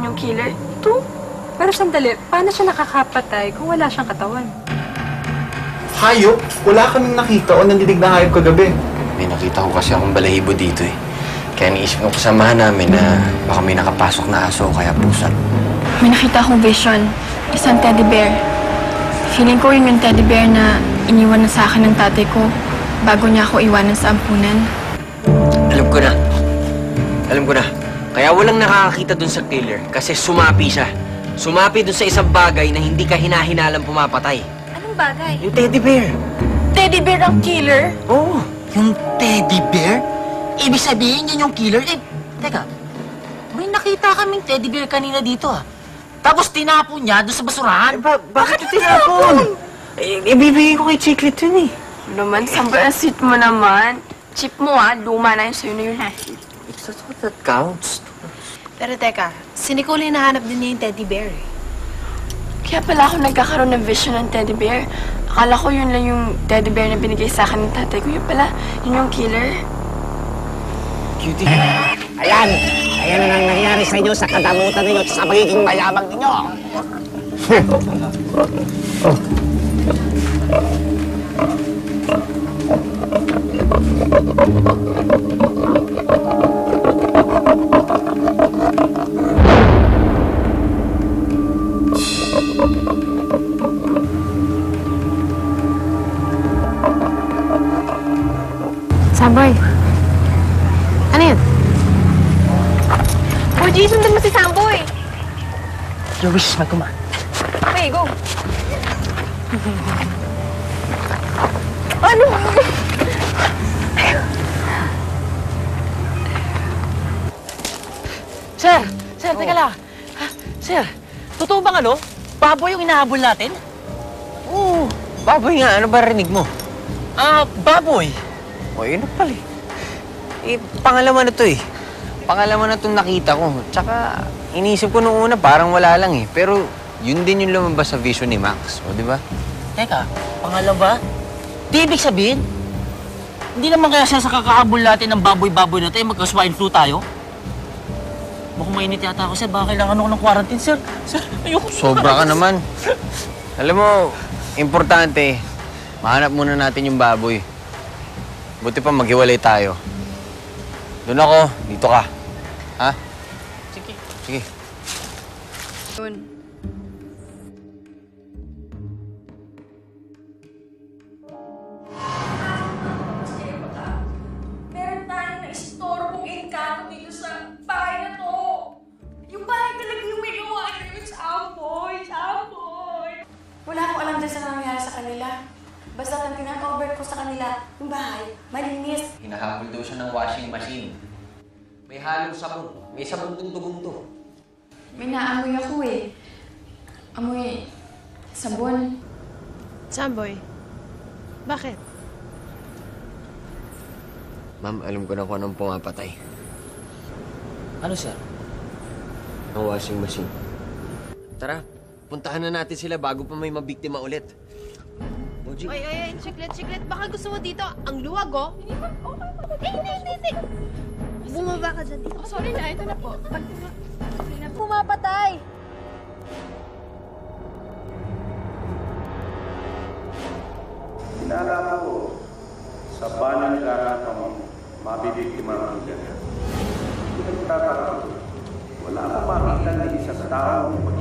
yung killer. Ito. Pero sandali, paano siya nakakapatay kung wala siyang katawan? Hayop? Wala kaming nakita o nandinig na hayop kagabi. May nakita ko kasi akong balahibo dito eh. Kaya naisip ng kasamahan namin na baka may nakapasok na aso kaya pusa. May nakita akong vision. Isang teddy bear. Feeling ko yun yung teddy bear na iniwan na sa akin ng tatay ko bago niya ako iwanan sa ampunan. Alam ko na. Alam ko na. Kaya walang nakakakita dun sa killer kasi sumapi siya. Sumapi dun sa isang bagay na hindi ka hinahinalang pumapatay. Anong bagay? Yung teddy bear. Teddy bear ang killer? Oo. Yung teddy bear? Ibig sabihin yan yung killer? Eh, teka. May nakita kaming teddy bear kanina dito ah. Tapos tinapon niya doon sa basurahan. Ba- bakit ito tinapon? Eh, ibibigay ko kay Chiclet yun eh. Naman, sampai ang sweet mo naman. Chip mo ah, luma na yun sa'yo na yun ha. That's what that counts. Pero teka, si Nicole hinahanap din niya yung teddy bear eh. Kaya pala ako nagkakaroon ng vision ng teddy bear. Akala ko yun lang yung teddy bear na binigay sa akin ng tatay ko. Yun pala, yun yung killer. Cutie. Ayan! Ayan na ang nangyari sa inyo sa kadamutan ninyo at sa magiging mayabang ninyo. Samboy. Ano yun? Jason, sundan mo si Samboy. Your wish, magkuma. Okay, go. ano? Sir! Sir, teka lang. Ha? Sir, totoo bang ano? Baboy yung inahabol natin? Oo. Baboy nga, ano ba rinig mo? Ah, baboy. O, yun na pala eh. Eh, pangalawa na to eh. Pangalawa na itong nakita ko. Tsaka, iniisip ko nung una, parang wala lang eh. Pero, yun din yung lumabas sa vision ni Max. O, di ba? Teka, pangalawa? Di ibig sabihin? Hindi naman kaya siya sa kakahabol natin ng baboy-baboy na tayo, magka-swine flu tayo? Mukhang mainit yata ako, sir. Baka kailangan ako ng quarantine, sir. Sir, ayoko. Sobra ka naman. Alam mo, importante, mahanap muna natin yung baboy. Buti pa maghiwalay tayo. Doon ako, dito ka. Ha? Sige. Sige. Yun. meron tayong na-istorbong engkanto dito sa bahay na to. Yung bahay talaga yung may gawa namin sa Amboy, sa Amboy. Wala akong alam din sa nangyayari sa kanila. Basta ang kinakover ko sa kanila, yung bahay, malinis. Hinahabol daw siya ng washing machine. May halong sabon. May sabon dong dugong to. May naamoy ako eh. Amoy sabon. Samboy. Bakit? Ma'am, alam ko na kung anong pumapatay. Ano, sir? Ang washing machine. Tara, puntahan na natin sila bago pa may mabiktima ulit. Moji. Oy, oy, oy, chiclet, chiclet. Baka gusto mo dito. Ang luwag, oh. Eh, hindi, hindi, hindi. Bumaba ka dyan dito. Oh, sorry na, ito na po. Pag Pumapatay. Inala ko sa banang lahat ang mabibiktima ng ganyan. Pinagtataka ko, wala akong makita ng isang tao